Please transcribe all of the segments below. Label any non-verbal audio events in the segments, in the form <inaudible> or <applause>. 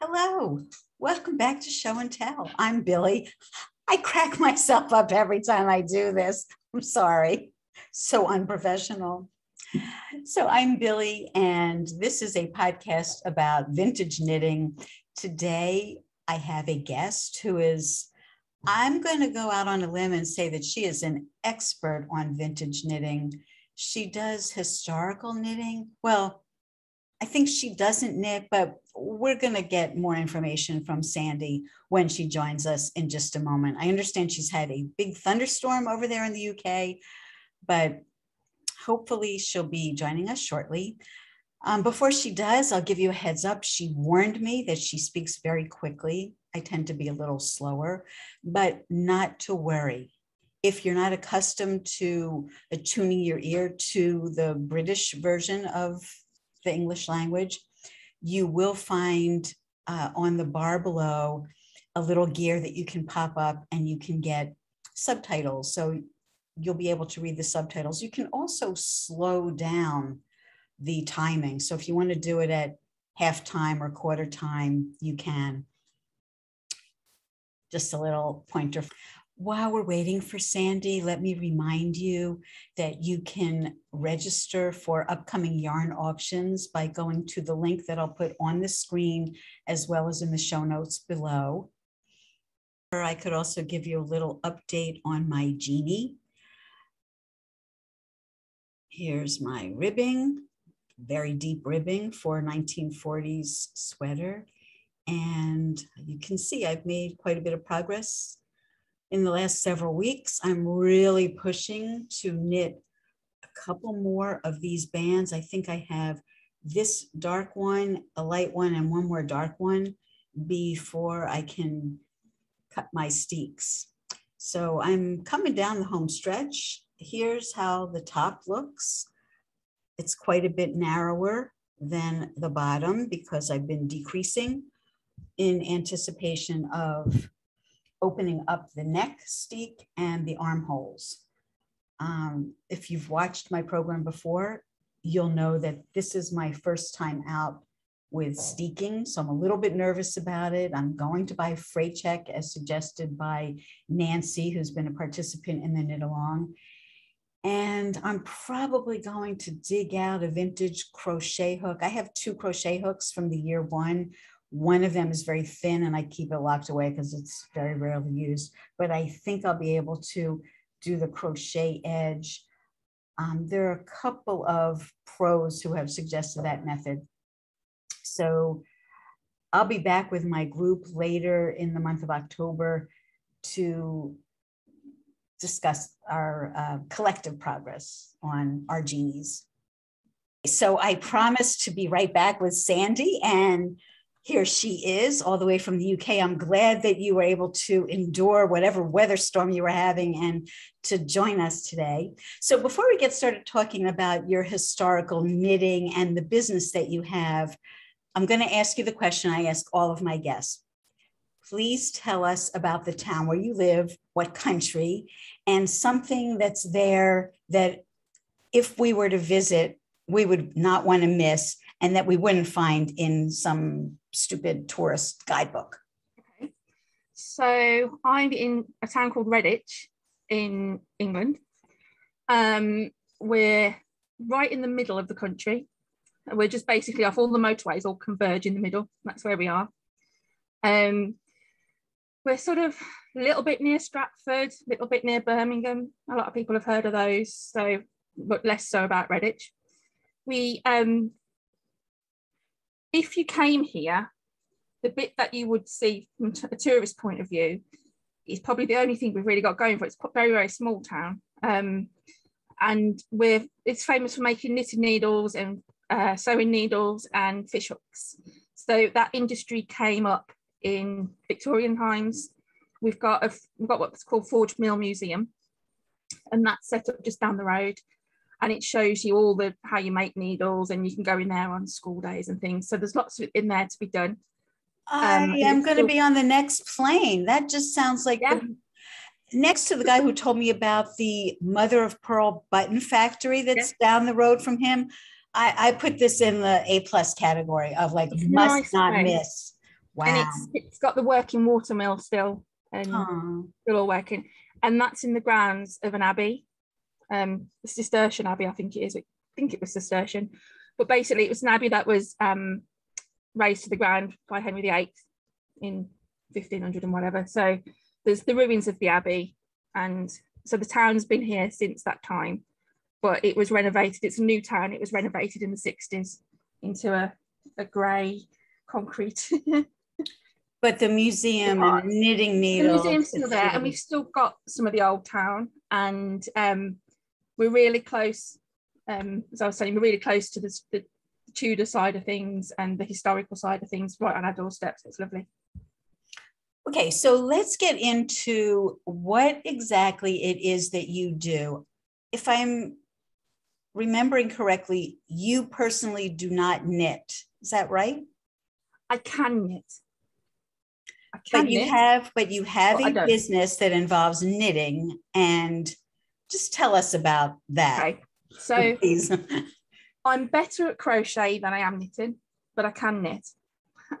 Hello, welcome back to Show and Tell. I'm Billy. I crack myself up every time I do this. I'm sorry, so unprofessional. So, I'm Billy, and this is a podcast about vintage knitting. Today, I have a guest who is, I'm going to go out on a limb and say that she is an expert on vintage knitting. She does historical knitting. Well, I think she doesn't knit, but we're going to get more information from Sandy when she joins us in just a moment. I understand she's had a big thunderstorm over there in the UK, but hopefully she'll be joining us shortly. Um, before she does, I'll give you a heads up. She warned me that she speaks very quickly. I tend to be a little slower, but not to worry. If you're not accustomed to attuning your ear to the British version of the English language, you will find uh, on the bar below a little gear that you can pop up and you can get subtitles. So you'll be able to read the subtitles. You can also slow down the timing. So if you want to do it at half time or quarter time, you can. Just a little pointer. While we're waiting for Sandy, let me remind you that you can register for upcoming yarn auctions by going to the link that I'll put on the screen as well as in the show notes below. Or I could also give you a little update on my genie. Here's my ribbing, very deep ribbing for 1940s sweater. And you can see I've made quite a bit of progress in the last several weeks. I'm really pushing to knit a couple more of these bands. I think I have this dark one, a light one, and one more dark one before I can cut my steeks. So I'm coming down the home stretch. Here's how the top looks. It's quite a bit narrower than the bottom because I've been decreasing in anticipation of opening up the neck steek and the armholes. Um, if you've watched my program before, you'll know that this is my first time out with steeking, so I'm a little bit nervous about it. I'm going to buy Fray Check as suggested by Nancy, who's been a participant in the knit along. And I'm probably going to dig out a vintage crochet hook. I have two crochet hooks from the year one. One of them is very thin and I keep it locked away because it's very rarely used, but I think I'll be able to do the crochet edge. Um, there are a couple of pros who have suggested that method. So I'll be back with my group later in the month of October to discuss our uh, collective progress on our genies. So I promise to be right back with Sandy and here she is, all the way from the UK. I'm glad that you were able to endure whatever weather storm you were having and to join us today. So, before we get started talking about your historical knitting and the business that you have, I'm going to ask you the question I ask all of my guests. Please tell us about the town where you live, what country, and something that's there that if we were to visit, we would not want to miss and that we wouldn't find in some stupid tourist guidebook. Okay. So I'm in a town called Redditch in England. Um, we're right in the middle of the country. We're just basically off all the motorways all converge in the middle. That's where we are. Um, we're sort of a little bit near Stratford, a little bit near Birmingham. A lot of people have heard of those, so but less so about Redditch. We um, if you came here, the bit that you would see from a tourist point of view is probably the only thing we've really got going for. It's a very, very small town. Um, and we're it's famous for making knitted needles and uh, sewing needles and fish hooks. So that industry came up in Victorian times. We've got a we've got what's called Forge Mill Museum, and that's set up just down the road and it shows you all the how you make needles and you can go in there on school days and things so there's lots of in there to be done um, i am going to be on the next plane that just sounds like yeah. the, next to the guy who told me about the mother of pearl button factory that's yeah. down the road from him I, I put this in the A plus category of like It's must nice not place. miss. Wow. And it's it's got the working watermill still and Aw. still all working. And that's in the grounds of an abbey. Um the Cistercian Abbey, I think it is. I think it was Cistercian. But basically it was an abbey that was um razed to the ground by Henry VIII in 1500 and whatever. So there's the ruins of the abbey and so the town's been here since that time but it was renovated it's a new town it was renovated in the 60s into a, a grey concrete <laughs> But the museum and knitting needles. the museum's still there and we've still got some of the old town and um, we're really close um, as i was saying we're really close to the, the tudor side of things and the historical side of things right on our doorstep so it's lovely Okay, so let's get into what exactly it is that you do. If I'm remembering correctly, you personally do not knit. Is that right? i can knit I can But you have, but you have Well, a business that involves knitting and just tell us about that. okay so please. <laughs> I'm better at crochet than I am knitting, but I can knit.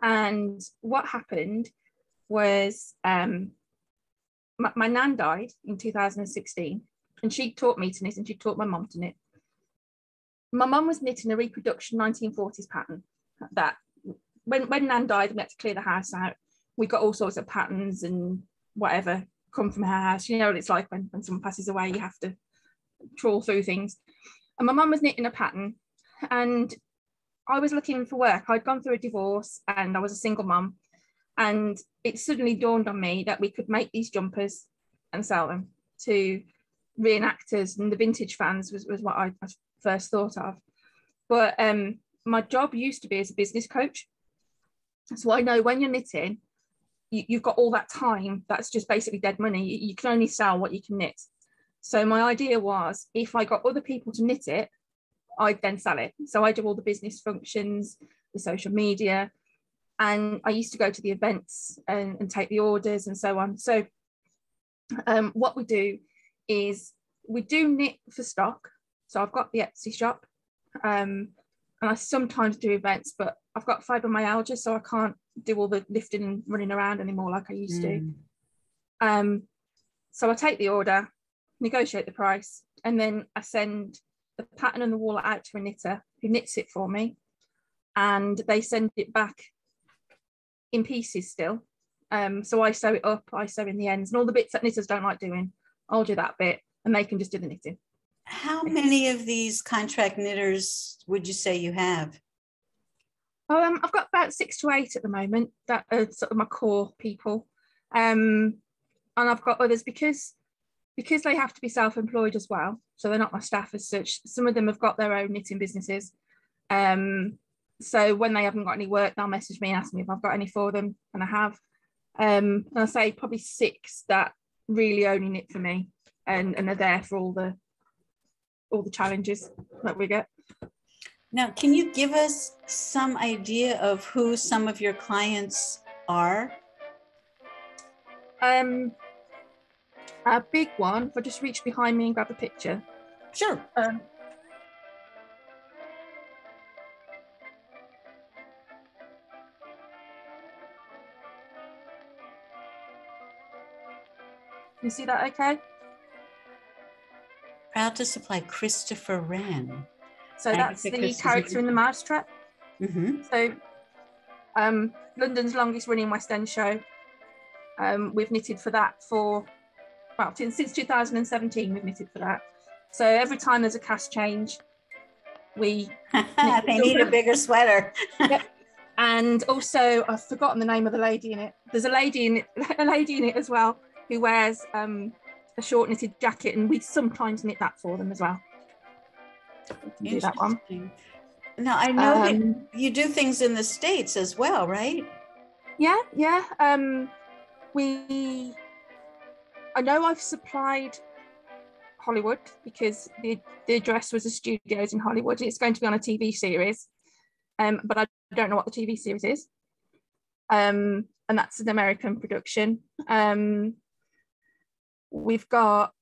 And what happened was um, my, my nan died in 2016, and she taught me to knit, and she taught my mum to knit. My mum was knitting a reproduction 1940s pattern that when, when nan died, we had to clear the house out. We got all sorts of patterns and whatever come from her house. You know what it's like when, when someone passes away, you have to trawl through things. And my mum was knitting a pattern and I was looking for work. I'd gone through a divorce and I was a single mum. And it suddenly dawned on me that we could make these jumpers and sell them to reenactors and the vintage fans was, was what I, I first thought of. But um, my job used to be as a business coach. So I know when you're knitting, you, you've got all that time that's just basically dead money. You, you can only sell what you can knit. So my idea was if I got other people to knit it, I'd then sell it. So I do all the business functions, the social media, and I used to go to the events and, and take the orders and so on. So um, what we do is we do knit for stock. So I've got the Etsy shop, um, and I sometimes do events, but I've got fibromyalgia, so I can't do all the lifting and running around anymore like I used to. Mm. Um, so I take the order, negotiate the price, and then I send the pattern and the wallet out to a knitter who knits it for me, and they send it back in pieces still. Um, so I sew it up, I sew in the ends, and all the bits that knitters don't like doing, I'll do that bit, and they can just do the knitting. How many of these contract knitters would you say you have? Um, I've got about six to eight at the moment that are sort of my core people. Um, and I've got others because because they have to be self-employed as well. So they're not my staff as such. Some of them have got their own knitting businesses. Um, so when they haven't got any work, they'll message me and ask me if I've got any for them, and I have. Um, and I say probably six that really only knit for me and, and are there for all the all the challenges that we get. Now, can you give us some idea of who some of your clients are? Um, a big one, if I just reach behind me and grab a picture. Sure. Um, you see that okay? Proud to supply Christopher Wren. So that's the character in the mousetrap. hmm So um, London's longest running West End show. Um, we've knitted for that for, well, since, since 2017, we've knitted for that. So every time there's a cast change, we <laughs> they need a bigger sweater. and also I've forgotten the name of the lady in it. There's a lady in it, <laughs> a lady in it as well who wears um, a short knitted jacket, and we sometimes knit that for them as well. Do that one. Now, I know that Um, you do things in the States as well, right? yeah, yeah. Um, we, I know I've supplied Hollywood because the the address was a studios in Hollywood. It's going to be on a TV series, um, but I don't know what the TV series is. Um, and that's an American production. Um, we've got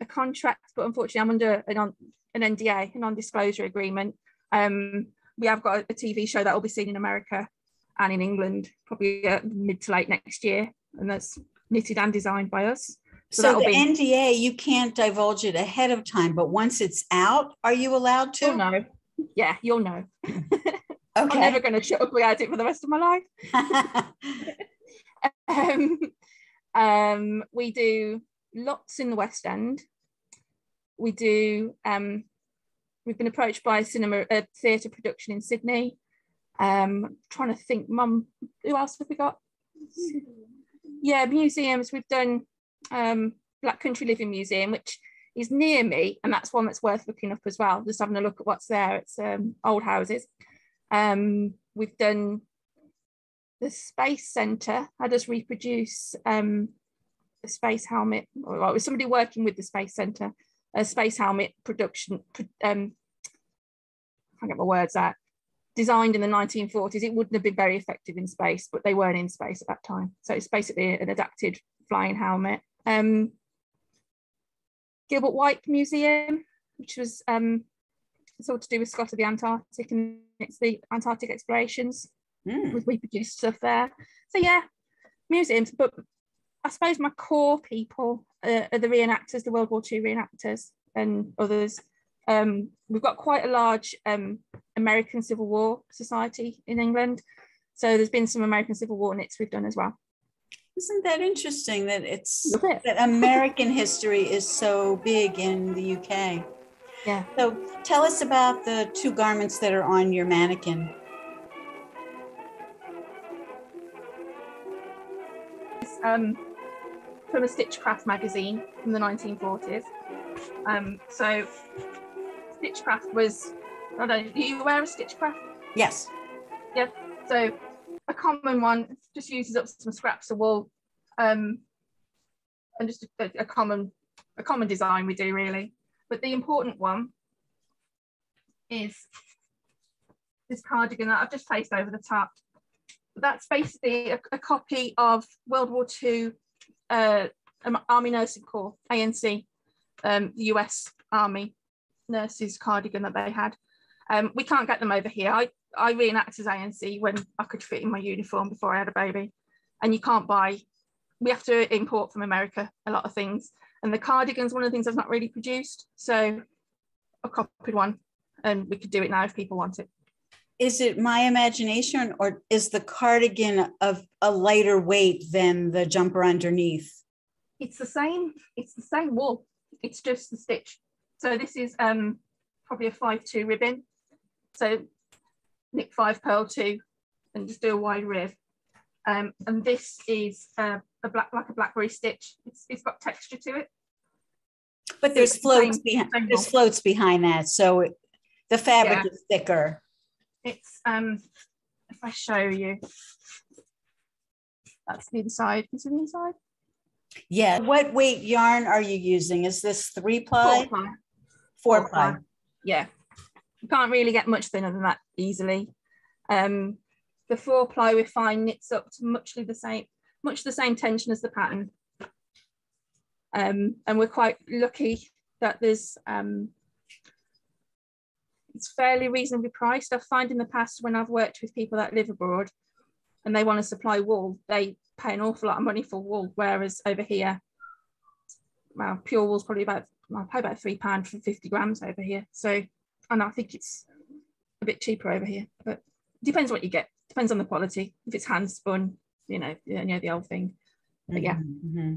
a contract, but unfortunately, I'm under an, on, an NDA, a non-disclosure agreement, Um, we have got a TV show that will be seen in America and in England probably uh, mid to late next year, and that's knitted and designed by us. So, so the be... NDA, you can't divulge it ahead of time, but once it's out, are you allowed to? You'll know. Yeah, you'll know. <laughs> Okay. I'm never going to shut up about it for the rest of my life. <laughs> <laughs> um, um, we do lots in the West End. We do. Um, we've been approached by a cinema, a theatre production in Sydney. Um, trying to think, Mum, who else have we got? Yeah, museums. We've done um, Black Country Living Museum, which is near me, and that's one that's worth looking up as well. Just having a look at what's there. It's um, old houses. Um, we've done the Space Centre had us reproduce um, a space helmet, well, it was somebody working with the Space Centre, a space helmet production, um, I can't get my words out, designed in the 1940s. It wouldn't have been very effective in space, but they weren't in space at that time. So it's basically an adapted flying helmet. Um, Gilbert White Museum, which was um, it's all to do with Scott of the Antarctic and it's the Antarctic explorations. Mm. We produced stuff there. So yeah, museums. But I suppose my core people uh, are the reenactors, the World War II reenactors, and others. Um, we've got quite a large um, American Civil War society in England. So there's been some American Civil War knits we've done as well. Isn't that interesting that it's it. that American history is so big in the UK? Yeah. So tell us about the two garments that are on your mannequin. Um, from a Stitchcraft magazine from the 1940s. Um, so Stitchcraft was, I don't know, you aware of Stitchcraft? Yes. Yeah. So a common one just uses up some scraps of wool um, and just a, a common a common design we do really. But the important one is this cardigan that I've just placed over the top. That's basically a, a copy of World War II uh, Army Nursing Corps, ANC, um, the US Army nurses cardigan that they had. Um, we can't get them over here. I, I reenact as ANC when I could fit in my uniform before I had a baby. And you can't buy, we have to import from America a lot of things. And the cardigan's one of the things I've not really produced. So I copied one and we could do it now if people want it. Is it my imagination or is the cardigan of a lighter weight than the jumper underneath? It's the same, it's the same wool. It's just the stitch. So this is um, probably a 5-2 ribbon. So knit five purl two and just do a wide rib. Um, and this is uh, a black like a blackberry stitch. It's, it's got texture to it. But there's floats behind there's floats behind that, so it, the fabric yeah. is thicker. It's um if I show you, that's the inside. Is it the inside? Yeah. What weight yarn are you using? Is this three ply? Four ply. Four, Four ply. ply. Yeah. You can't really get much thinner than that easily. Um, the four ply we find knits up to muchly the same, much the same tension as the pattern. Um, and we're quite lucky that there's um, it's fairly reasonably priced. I've found in the past when I've worked with people that live abroad and they want to supply wool, they pay an awful lot of money for wool, whereas over here, well, pure wool's probably about I pay about three pound for 50 grams over here. So and I think it's a bit cheaper over here, but depends what you get. Depends on the quality. If it's hand spun, you know, you know the old thing. But yeah. Mm-hmm.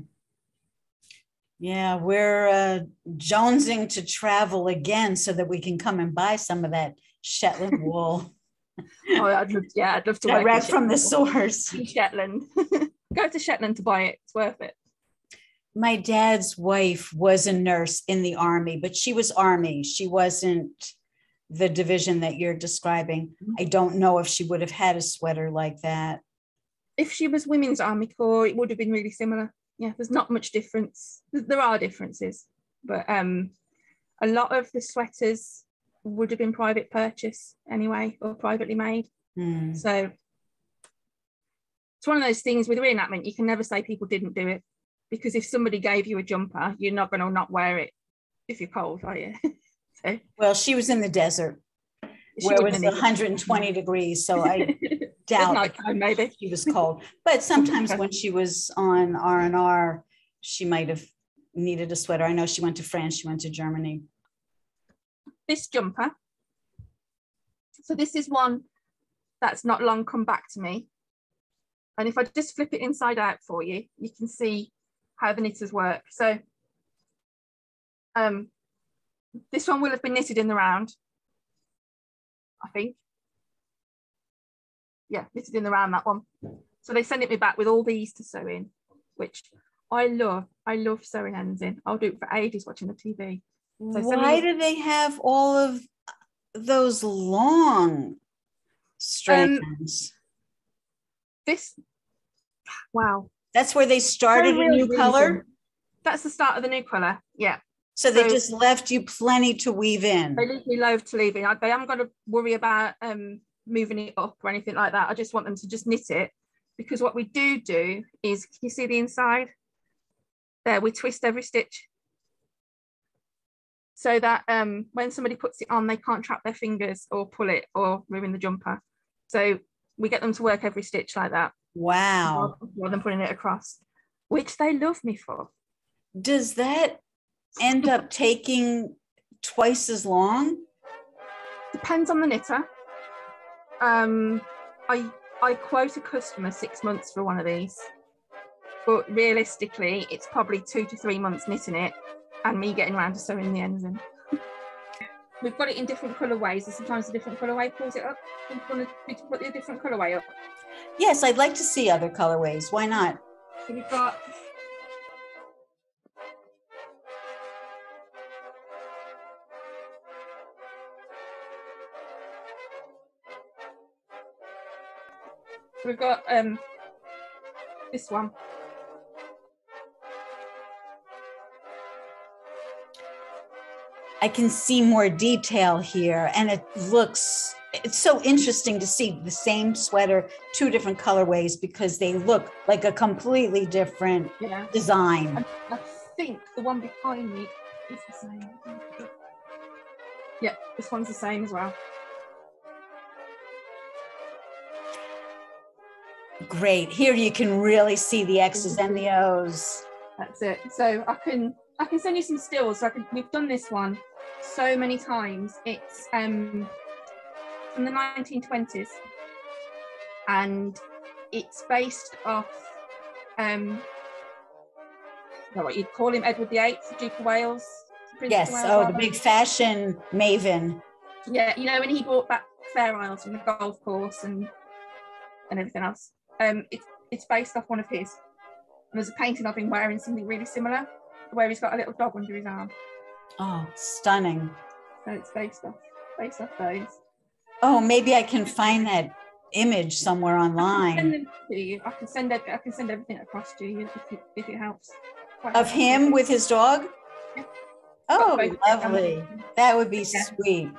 Yeah, we're uh, jonesing to travel again so that we can come and buy some of that Shetland <laughs> wool. oh, I'd love, yeah, I'd love to direct from the source. Shetland, <laughs> go to Shetland to buy it. It's worth it. My dad's wife was a nurse in the army, but she was army. She wasn't the division that you're describing. Mm-hmm. I don't know if she would have had a sweater like that. If she was women's army corps, it would have been really similar. Yeah, there's not much difference. There are differences, but um, a lot of the sweaters would have been private purchase anyway or privately made. Mm. So it's one of those things with reenactment, you can never say people didn't do it because if somebody gave you a jumper, you're not going to not wear it if you're cold, are you? <laughs> so. Well, she was in the desert. She where it was 120 degrees. So I <laughs> doubt night that time, maybe. she was cold. But sometimes when she was on R and R, she might have needed a sweater. I know she went to France, she went to Germany. This jumper. So this is one that's not long come back to me. And if I just flip it inside out for you, you can see how the knitters work. So um, this one will have been knitted in the round, I think. Yeah, knitted in the round, that one. So they send it me back with all these to sew in, which I love. I love sewing ends in. I'll do it for ages watching the TV. So Why do they have all of those long strands? This, wow. That's where they started a new color. That's the start of the new colour. Yeah. So they So- just left you plenty to weave in. They leave me loath to leave it. I- They haven't got to worry about um, moving it up or anything like that. I just want them to just knit it because what we do do is, can you see the inside? There, we twist every stitch so that um, when somebody puts it on, they can't trap their fingers or pull it or ruin the jumper. So we get them to work every stitch like that Wow. rather than putting it across, which they love me for. Does that end up taking twice as long? depends on the knitter. Um, I I quote a customer six months for one of these, but realistically, it's probably two to three months knitting it, and me getting around to sewing the ends in. <laughs> We've got it in different colourways, and sometimes a different colourway pulls it up. We want to put the different colourway up. Yes, I'd like to see other colorways. Why not? So we've got. We've got um this one. I can see more detail here and it looks it's so interesting to see the same sweater two different colorways because they look like a completely different Yeah. design. I think the one behind me is the same. Yeah, this one's the same as well. Great. Here you can really see the X's and the O's. That's it. So I can I can send you some stills. So I can, we've done this one so many times. It's um from the 1920s, and it's based off um what you'd call him Edward VIII, Duke of Wales. Prince of Yes. Wales, Oh, the big fashion maven. Yeah, you know when he brought back Fair Isles from the golf course and and everything else. Um, it's it's based off one of his. And there's a painting of him wearing something really similar, where he's got a little dog under his arm. Oh, stunning. So it's based off based off those. Oh, maybe I can find that image somewhere I can send online to you. I can send I can send everything across to you if it, if it helps. Quite of him with his dog. Yeah. Oh, lovely. That would be Yeah. sweet.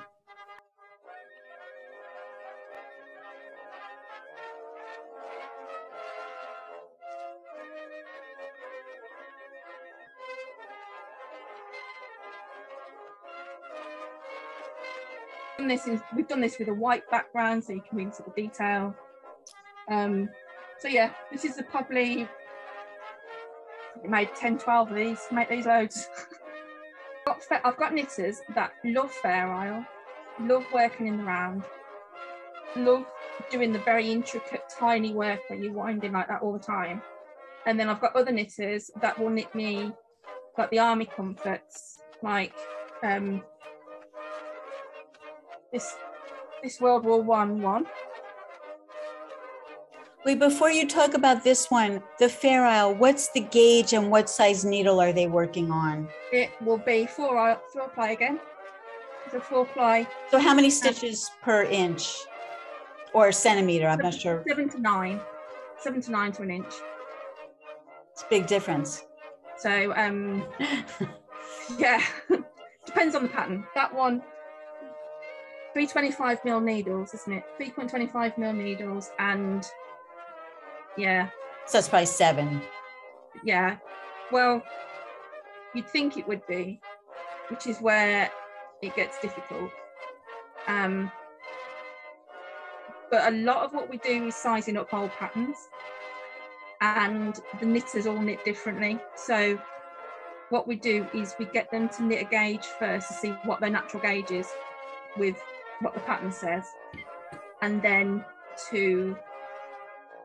This is we've done this with a white background so you can really see the detail. Um so yeah this is a probably made 10 12 of these make these loads. <laughs> Got fa- i've got knitters that love fair isle love working in the round love doing the very intricate tiny work where you're winding like that all the time. And then i've got other knitters that will knit me like the army comforts like um this this World War One one. Wait, before you talk about this one, the Fair Isle, what's the gauge and what size needle are they working on? It will be four i- four ply again. It's a four ply, So how many stitches per inch or centimeter? I'm not sure. seven to nine, seven to nine to an inch. It's a big difference. So um <laughs> yeah, <laughs> depends on the pattern. That one. 325 mil needles, isn't it? 3.25 mil needles, and yeah, So it's probably seven. yeah. Well, you'd think it would be, which is where it gets difficult. Um, But a lot of what we do is sizing up old patterns and the knitters all knit differently. So what we do is we get them to knit a gauge first to see what their natural gauge is with what the pattern says and then to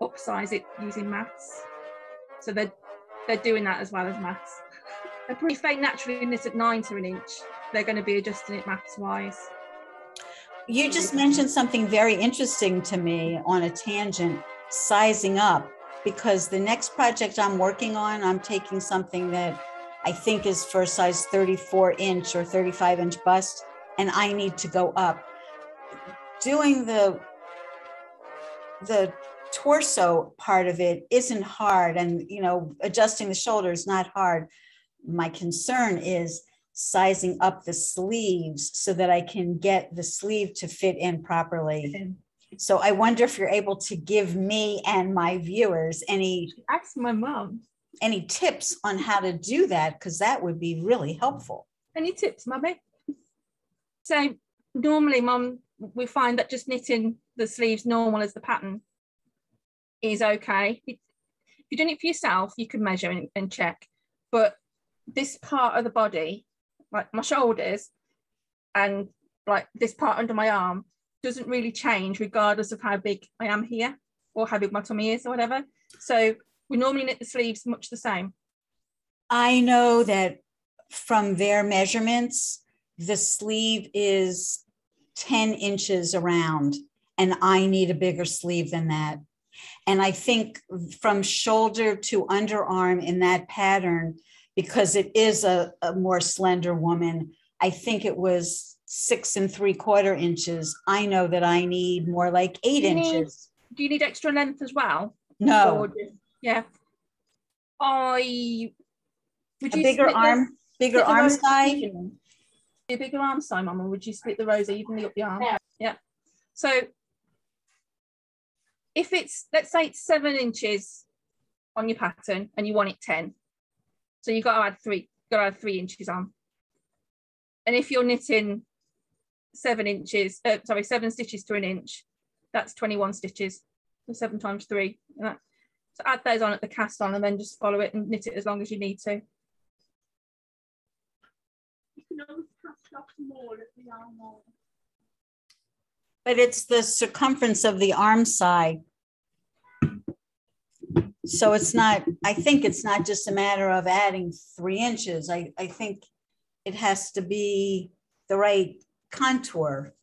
upsize it using maths. So they're they're doing that as well as maths. <laughs> if they naturally knit at nine to an inch, they're going to be adjusting it maths wise. You just mentioned something very interesting to me on a tangent, sizing up, because the next project I'm working on, I'm taking something that I think is for a size 34 inch or 35 inch bust, and I need to go up. Doing the the torso part of it isn't hard and you know adjusting the shoulders not hard. My concern is sizing up the sleeves so that i can get the sleeve to fit in properly. So i wonder if you're able to give me and my viewers any ask my mom. any tips on how to do that because that would be really helpful. Any tips mommy? So normally mom we find that just knitting the sleeves normal as the pattern is okay. If you're doing it for yourself, you can measure and, and check. But this part of the body, like my shoulders and like this part under my arm, doesn't really change regardless of how big I am here or how big my tummy is or whatever. So we normally knit the sleeves much the same. I know that from their measurements, the sleeve is 10 inches around, and I need a bigger sleeve than that. And I think from shoulder to underarm in that pattern, because it is a, a more slender woman, I think it was six and three quarter inches. I know that I need more like eight do inches. Need, do you need extra length as well? No. yeah. I would a bigger arm, bigger arm size. A bigger arm size, Mama. Would you split the rows evenly up the arm? Yeah. yeah. So if it's let's say it's seven inches on your pattern and you want it 10 so you've got to add three got to add three inches on and if you're knitting seven inches uh, sorry seven stitches to an inch that's 21 stitches so seven times three that, so add those on at the cast on and then just follow it and knit it as long as you need to but it's the circumference of the arm side. So it's not, I think it's not just a matter of adding three inches. I, I think it has to be the right contour.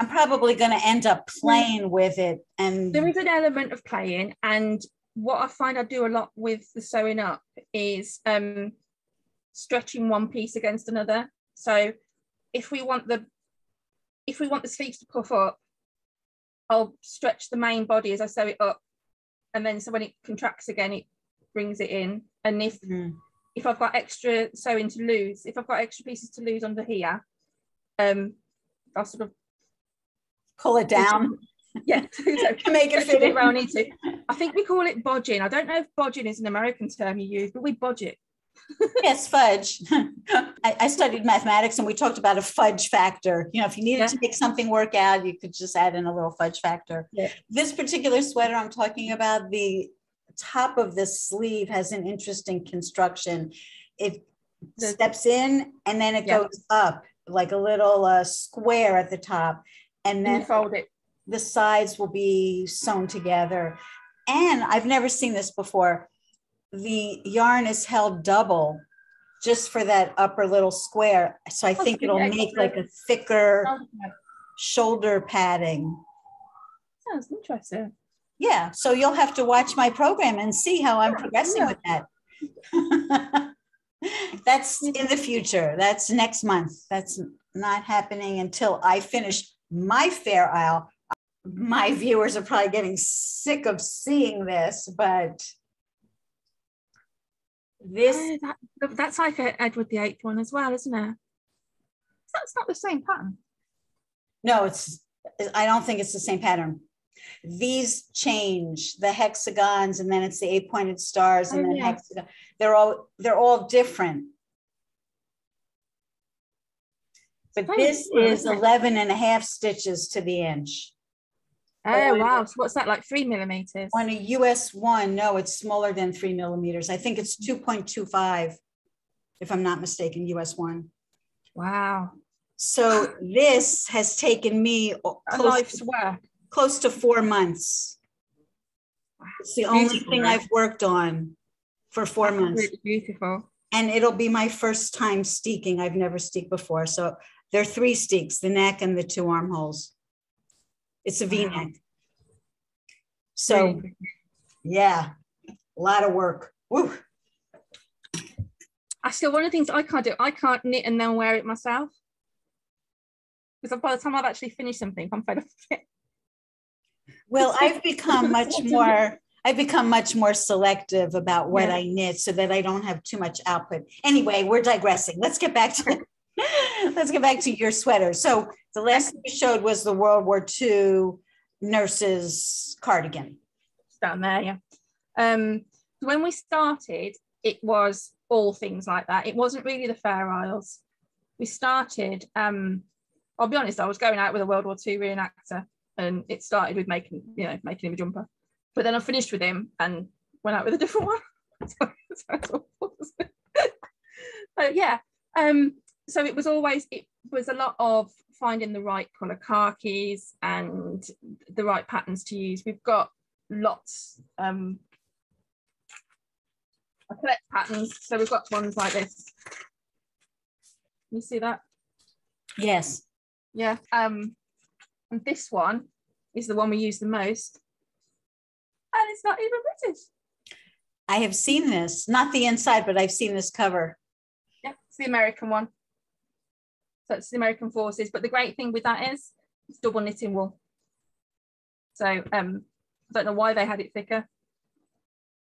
I'm probably going to end up playing with it. And there is an element of playing. And what I find I do a lot with the sewing up is um, stretching one piece against another. So if we want the if we want the sleeves to puff up, I'll stretch the main body as I sew it up. And then so when it contracts again, it brings it in. And if mm. if I've got extra sewing to lose, if I've got extra pieces to lose under here, um, I'll sort of pull it down. <laughs> Yeah, <laughs> to <laughs> make it fit it where I need to. I think we call it bodging. I don't know if bodging is an American term you use, but we bodge it <laughs> yes, fudge. <laughs> I, I, studied mathematics and we talked about a fudge factor. You know, if you needed yeah. to make something work out, you could just add in a little fudge factor. Yeah. This particular sweater I'm talking about, the top of the sleeve has an interesting construction. It steps in and then it yeah. goes up like a little uh, square at the top. And then fold it. The sides will be sewn together. And I've never seen this before the yarn is held double just for that upper little square. So I oh, think it'll make like a thicker oh, shoulder padding. Sounds interesting. Yeah. So you'll have to watch my program and see how I'm progressing with that. <laughs> That's in the future. That's next month. That's not happening until I finish my Fair Isle. My viewers are probably getting sick of seeing this, but this oh, that, that's like a Edward the Eighth one as well, isn't it? That's not the same pattern. No, it's. I don't think it's the same pattern. These change the hexagons, and then it's the eight pointed stars, and oh, then yeah. hexagon. They're all they're all different. But this is 11 and a half stitches to the inch. Oh wow! So what's that like? Three millimeters. On a US one, no, it's smaller than three millimeters. I think it's two point two five, if I'm not mistaken. US one. Wow. So this has taken me A close, life's work. close to four months. It's the only thing right? I've worked on for four That's months. Really beautiful. and it'll be my first time steeking. I've never steeked before. So there are three steeks, the neck and the two armholes. It's a Wow. V-neck. So yeah, a lot of work. Woo. I still one of the things I can't do. I can't knit and then wear it myself. Because by the time I've actually finished something, I'm fed up with it. Well, <laughs> I've become much <laughs> more, I've become much more selective about what Yeah. I knit so that I don't have too much output. Anyway, we're digressing. Let's get back to <laughs> <laughs> let's get back to your sweater. So the last thing you showed was the World War II nurse's cardigan. Down there, yeah. Um, when we started, it was all things like that. It wasn't really the Fair Isles. We started, um, I'll be honest, I was going out with a World War II reenactor and it started with making, you know, making him a jumper. But then I finished with him and went out with a different <laughs> one. <laughs> so, yeah, um, so it was always, it was a lot of finding the right colour khakis and the right patterns to use. We've got lots. Um, I collect patterns, so we've got ones like this. Can you see that? Yes. Yeah. Um, and this one is the one we use the most, and it's not even British. I have seen this, not the inside, but I've seen this cover. Yeah, it's the American one. So it's the American forces. But the great thing with that is it's double knitting wool. So um, I don't know why they had it thicker.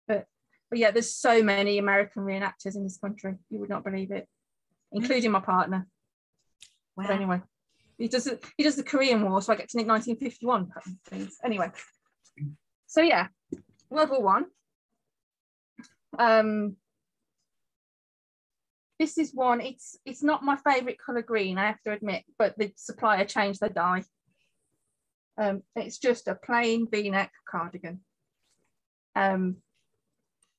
But but yeah, there's so many American reenactors in this country. You would not believe it, including my partner. But Wow. anyway, he does the- he does the Korean War, so I get to knit 1951 pattern things. Anyway, so yeah, World War One. Um, this is one. It's it's not my favourite colour green, I have to admit, but the supplier changed their dye. Um, it's just a plain V-neck cardigan. Um,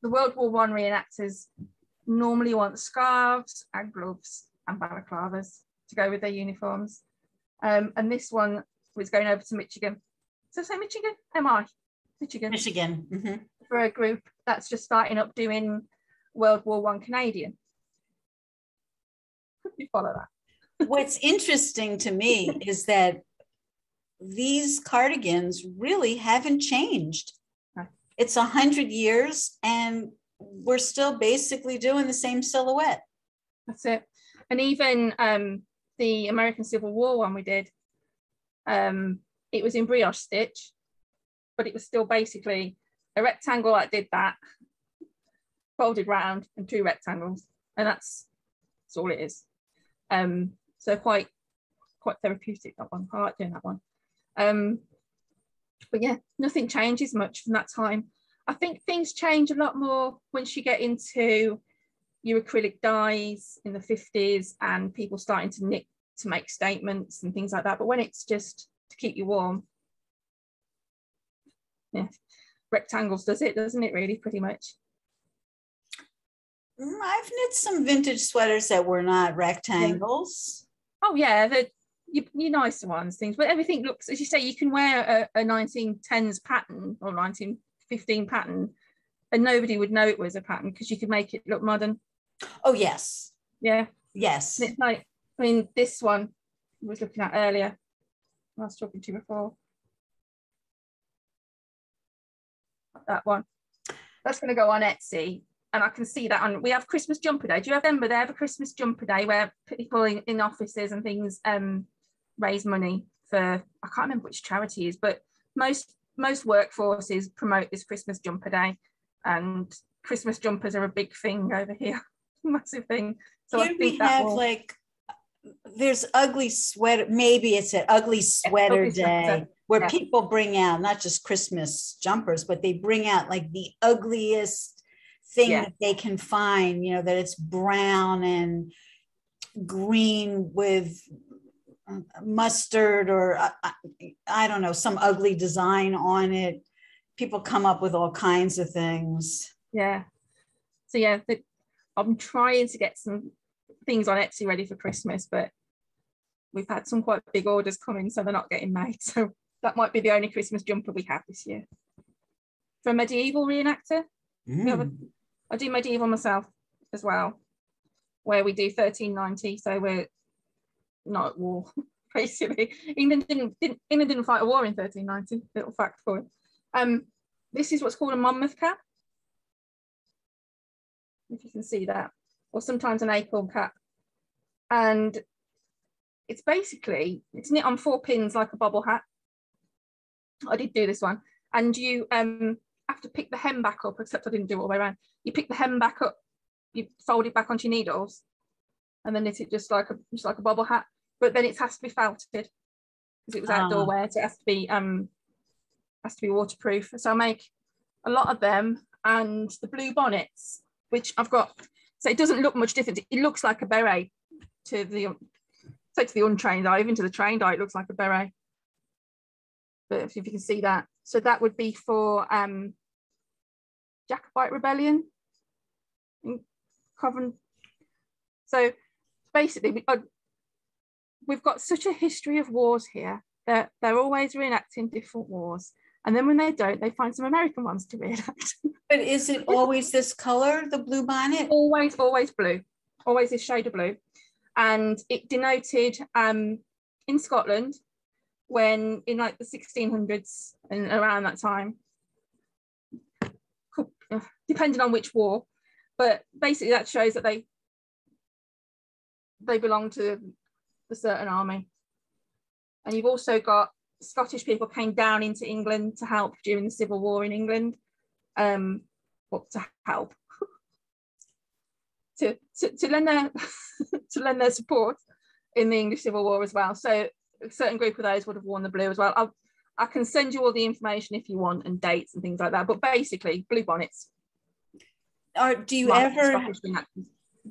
the World War One reenactors normally want scarves and gloves and balaclavas to go with their uniforms. Um, and this one was going over to Michigan. So say Michigan? Am I? Michigan Michigan. Mhm. for a group that's just starting up doing World War One Canadian. Follow that? What's interesting to me is that these cardigans really haven't changed. It's a hundred years and we're still basically doing the same silhouette. That's it. And even um, the American Civil War one we did, um, it was in brioche stitch, but it was still basically a rectangle that did that, folded round, and two rectangles, and that's that's all it is. Um, so quite quite therapeutic that one. I like doing that one. Um, but yeah, nothing changes much from that time. I think things change a lot more once you get into your acrylic dyes in the 50s and people starting to knit to make statements and things like that. But when it's just to keep you warm, yeah, rectangles does it, doesn't it? Really, pretty much. Mm, I've knit some vintage sweaters that were not rectangles. Oh yeah, the you, you nicer ones, things, but everything looks, as you say, you can wear a, a 1910s pattern or 1915 pattern, and nobody would know it was a pattern because you could make it look modern. Oh, yes. Yeah, Yes. And it's like, I mean, this one I was looking at earlier. I was talking to you before. That one. That's going to go on Etsy. And I can see that on, we have Christmas jumper day. Do you remember they have a Christmas jumper day where people in, in offices and things um, raise money for, I can't remember which charity is, but most most workforces promote this Christmas jumper day. And Christmas jumpers are a big thing over here, <laughs> massive thing. So I Here we think that have will, like, there's ugly sweater, maybe it's an ugly sweater sweater, day where yeah. people bring out not just Christmas jumpers, but they bring out like the ugliest thing Yeah. that they can find, you know, that it's brown and green with mustard or uh, I, I don't know, some ugly design on it. People come up with all kinds of things. Yeah. So yeah, the, I'm trying to get some things on Etsy ready for Christmas, but we've had some quite big orders coming, so they're not getting made. So that might be the only Christmas jumper we have this year. For a medieval reenactor, Mm. a, I do medieval myself as well, where we do 1390. So we're not at war, <laughs> basically. England didn't, didn't England didn't fight a war in 1390. Little fact for you. Um, this is what's called a Monmouth cap. If you can see that, or sometimes an acorn cap, and it's basically it's knit on four pins like a bobble hat. I did do this one, and you um have to pick the hem back up, except I didn't do it all the way around. You pick the hem back up, you fold it back onto your needles, and then knit it just like a just like a bobble hat. But then it has to be felted because it was outdoor Ah. wear, so it has to be um has to be waterproof. So I make a lot of them and the blue bonnets, which I've got. So it doesn't look much different. It looks like a beret to the so to the untrained eye, even to the trained eye, it looks like a beret. But if you can see that, so that would be for um, Jacobite rebellion in Covent. So basically, we, uh, we've got such a history of wars here that they're always reenacting different wars. And then when they don't, they find some American ones to reenact. <laughs> But is it always this color, the blue bonnet? always, always blue, always this shade of blue. And it denoted um, in Scotland when in like the 1600s and around that time, depending on which war, but basically that shows that they they belong to a certain army. And you've also got Scottish people came down into England to help during the Civil War in England, um, well, to help <laughs> to, to, to lend their <laughs> to lend their support in the English Civil War as well. So a certain group of those would have worn the blue as well. I'll, I can send you all the information if you want and dates and things like that. But basically, blue bonnets. Or do you ever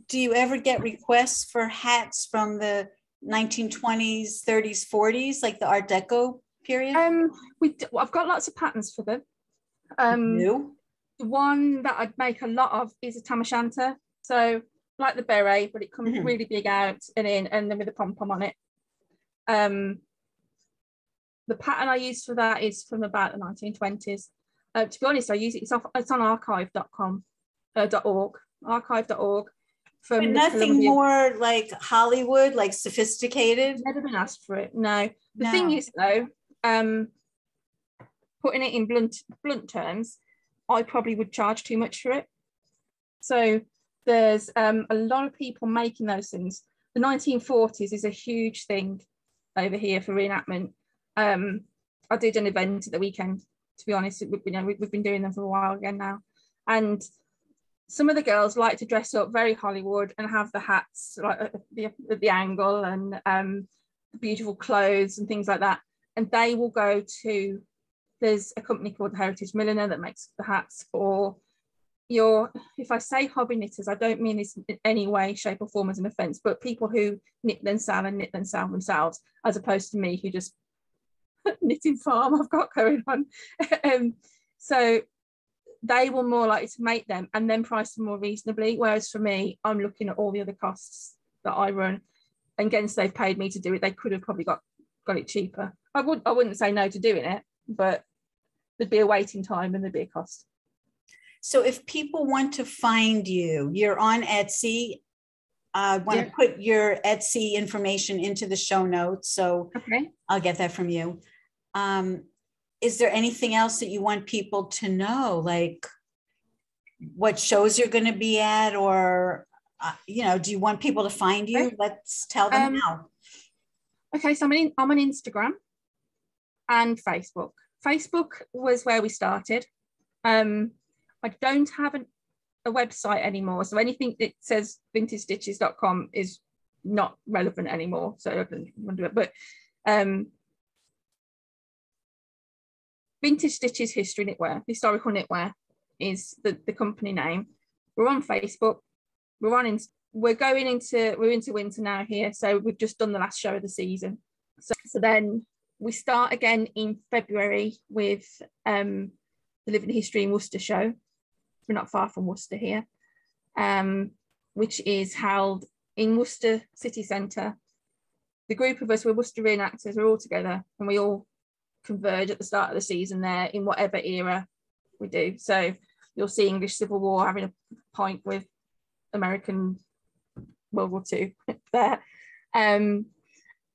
do you ever get requests for hats from the 1920s, 30s, 40s, like the Art Deco period? Um, we d- I've got lots of patterns for them. Um, New? the one that I'd make a lot of is a tam o' shanter. So like the beret, but it comes Mhm. really big out and in, and then with a pom pom on it. Um, the pattern I use for that is from about the 1920s. Uh, to be honest, I use it. It's, off, it's on archive.com, uh, .org, archive.org. From But nothing more like Hollywood, like sophisticated. Never been asked for it. No. The No. thing is, though, um, putting it in blunt blunt terms, I probably would charge too much for it. So there's um, a lot of people making those things. The 1940s is a huge thing over here for reenactment. Um, I did an event at the weekend. To be honest, we, you know, we've been doing them for a while again now, and some of the girls like to dress up very Hollywood and have the hats like at the, at the angle and um, beautiful clothes and things like that. And they will go to, there's a company called Heritage Milliner that makes the hats for your, if I say hobby knitters, I don't mean this in any way, shape or form as an offense, but people who knit then sell and knit then sell themselves, as opposed to me who just <laughs> knitting farm I've got going on. <laughs> um, so they were more likely to make them and then price them more reasonably. Whereas for me, I'm looking at all the other costs that I run. And against they've paid me to do it, they could have probably got got it cheaper. I would I wouldn't say no to doing it, but there'd be a waiting time and there'd be a cost. So if people want to find you, you're on Etsy. I want to put your Etsy information into the show notes, so Okay. I'll get that from you. Um, is there anything else that you want people to know, like what shows you're going to be at, or uh, you know, do you want people to find you? Okay. Let's tell them Um, now. Okay, so I'm on, I'm on Instagram and Facebook. Facebook was where we started. Um, I don't have an, a website anymore, so anything that says vintagestitches.com is not relevant anymore. So I don't want to do it. But um, Vintage Stitches History Knitwear, Historical Knitwear is the, the company name. We're on Facebook. We're on. Inst- we're going into we're into winter now here, so we've just done the last show of the season. So, so then we start again in February with um, the Living History in Worcester show. We're not far from Worcester here, um, which is held in Worcester City Centre. The group of us, we're Worcester reenactors, we're all together and we all converge at the start of the season there in whatever era we do. So you'll see English Civil War having a point with American World War II <laughs> there. Um,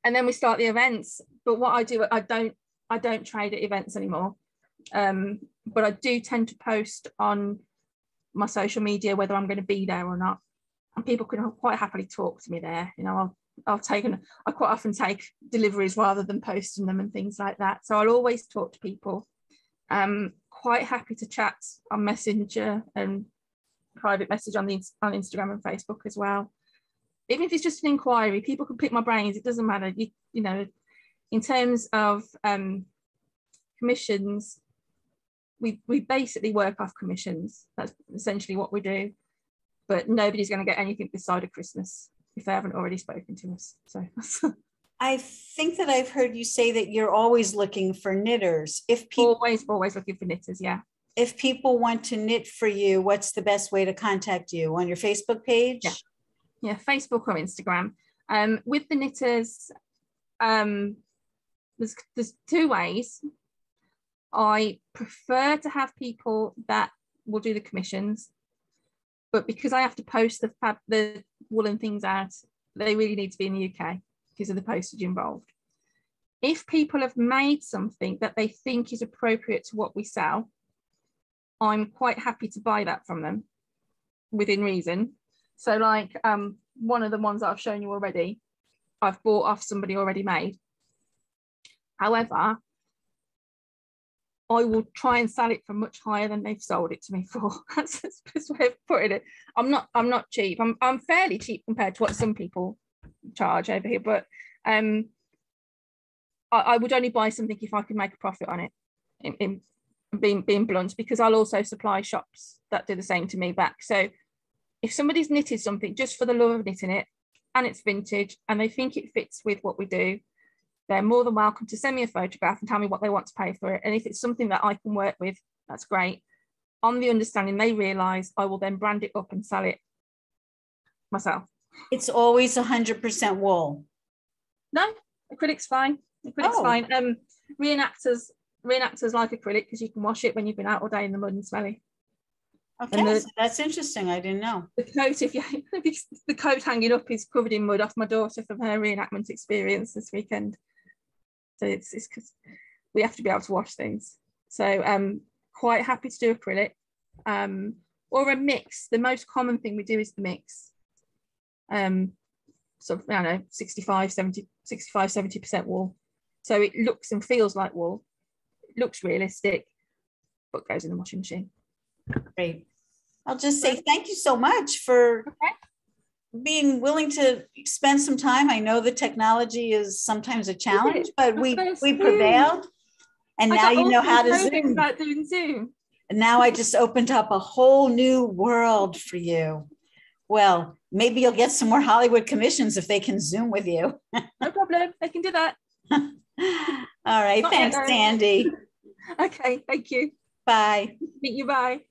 and then we start the events. But what I do, I don't, I don't trade at events anymore. Um, but I do tend to post on my social media whether I'm going to be there or not. And people can quite happily talk to me there. You know, I'll I'll taken, I quite often take deliveries rather than posting them and things like that. So I'll always talk to people. Um, quite happy to chat on Messenger and private message on the on Instagram and Facebook as well. Even if it's just an inquiry, people can pick my brains. It doesn't matter. You, you know, in terms of um, commissions, we we basically work off commissions. That's essentially what we do. But nobody's going to get anything this side of Christmas if they haven't already spoken to us. So <laughs> I think that I've heard you say that you're always looking for knitters. If people always, always looking for knitters, yeah. If people want to knit for you, what's the best way to contact you on your Facebook page? Yeah, yeah Facebook or Instagram. Um, with the knitters, um, there's there's two ways. I prefer to have people that will do the commissions but because I have to post the fab, the woolen things out, they really need to be in the UK because of the postage involved. If people have made something that they think is appropriate to what we sell, I'm quite happy to buy that from them within reason. So like um, one of the ones that I've shown you already, I've bought off somebody already made. However, I will try and sell it for much higher than they've sold it to me for. <laughs> That's the best way of putting it. I'm not I'm not cheap. I'm I'm fairly cheap compared to what some people charge over here, but um I, I would only buy something if I could make a profit on it. In, in being being blunt, because I'll also supply shops that do the same to me back. So if somebody's knitted something just for the love of knitting it and it's vintage and they think it fits with what we do, they're more than welcome to send me a photograph and tell me what they want to pay for it. And if it's something that I can work with, that's great. On the understanding they realise I will then brand it up and sell it myself. It's always 100% wool. No, acrylic's fine. Acrylic's oh. fine. Um, reenactors, reenactors like acrylic because you can wash it when you've been out all day in the mud and smelly. Okay, the, so that's interesting. I didn't know. The coat, <laughs> if you the coat hanging up is covered in mud off my daughter from her reenactment experience this weekend. So it's it's because we have to be able to wash things. So um quite happy to do acrylic. Um or a mix. The most common thing we do is the mix. Um so I don't know, 65, 70, 65, 70% wool. So it looks and feels like wool. It looks realistic, but goes in the washing machine. Great. I'll just say thank you so much for okay being willing to spend some time. I know the technology is sometimes a challenge, but we we prevailed. And now you know how to Zoom. About doing Zoom. And now I just opened up a whole new world for you. Well, maybe you'll get some more Hollywood commissions if they can Zoom with you. no problem. I can do that. <laughs> All right. Not Thanks, Sandy. <laughs> okay. Thank you. Bye. Meet you. Bye.